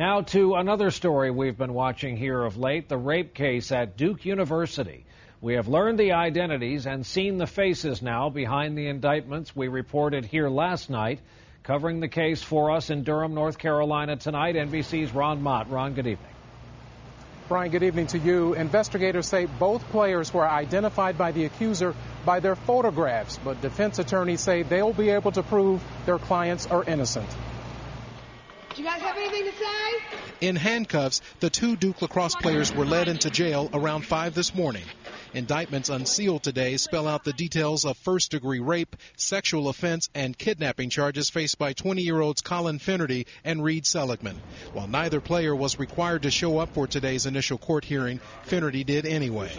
Now to another story we've been watching here of late the rape case at Duke University. We have learned the identities and seen the faces now behind the indictments we reported here last night. Covering the case for us in Durham, North Carolina tonight, NBC's Ron Mott. Ron, good evening. Brian, good evening to you. Investigators say both players were identified by the accuser by their photographs, but defense attorneys say they'll be able to prove their clients are innocent. You guys have anything to say? In handcuffs, the two Duke lacrosse players were led into jail around 5 this morning. Indictments unsealed today spell out the details of first degree rape, sexual offense, and kidnapping charges faced by 20 year olds Collin Finnerty and Reade Seligmann. While neither player was required to show up for today's initial court hearing, Finnerty did anyway.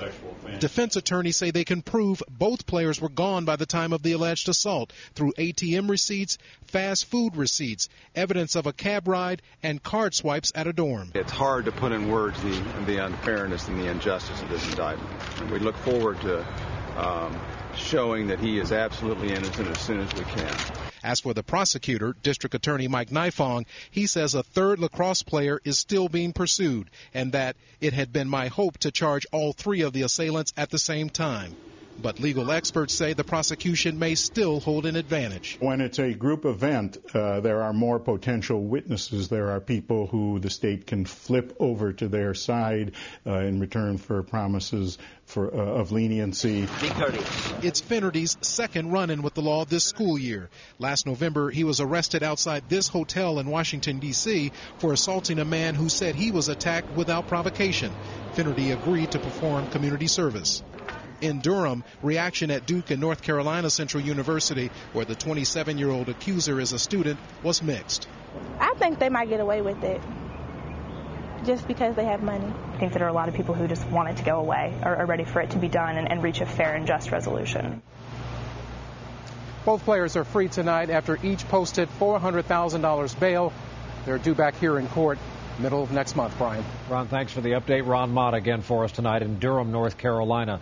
Defense attorneys say they can prove both players were gone by the time of the alleged assault through ATM receipts, fast food receipts, evidence of a cab ride, and card swipes at a dorm. It's hard to put in words the, the unfairness and the injustice of this indictment. And We look forward to um, showing that he is absolutely innocent as soon as we can. As for the prosecutor, District Attorney Mike Nifong, he says a third lacrosse player is still being pursued and that it had been my hope to charge all three of the assailants at the same time. But legal experts say the prosecution may still hold an advantage. When it's a group event, uh, there are more potential witnesses. There are people who the state can flip over to their side uh, in return for promises for, uh, of leniency. It's Finnerty's second run in with the law this school year. Last November, he was arrested outside this hotel in Washington, D.C. for assaulting a man who said he was attacked without provocation. Finnerty agreed to perform community service in Durham, reaction at Duke and North Carolina Central University, where the 27 year old accuser is a student, was mixed. I think they might get away with it just because they have money. I think there are a lot of people who just want it to go away or are ready for it to be done and, and reach a fair and just resolution. Both players are free tonight after each posted $400,000 bail. They're due back here in court middle of next month, Brian. Ron, thanks for the update. Ron Mott again for us tonight in Durham, North Carolina.